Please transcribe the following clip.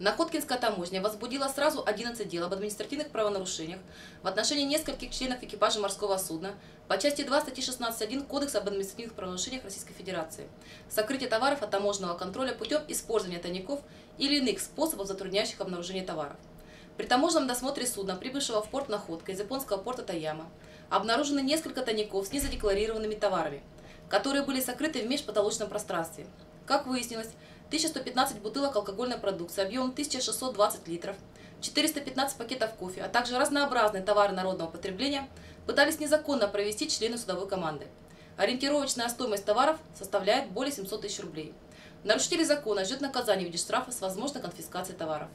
Находкинская таможня возбудила сразу 11 дел об административных правонарушениях в отношении нескольких членов экипажа морского судна по части 2 статьи 16.1 Кодекса об административных правонарушениях Российской Федерации. Сокрытие товаров от таможенного контроля путем использования тайников или иных способов, затрудняющих обнаружение товаров. При таможенном досмотре судна, прибывшего в порт Находка из японского порта Таяма, обнаружены несколько тайников с незадекларированными товарами, которые были сокрыты в межпотолочном пространстве. Как выяснилось, 1115 бутылок алкогольной продукции объемом 1620 литров, 415 пакетов кофе, а также разнообразные товары народного потребления пытались незаконно провести члены судовой команды. Ориентировочная стоимость товаров составляет более 700 тысяч рублей. Нарушители закона ждет наказание в виде штрафа с возможной конфискацией товаров.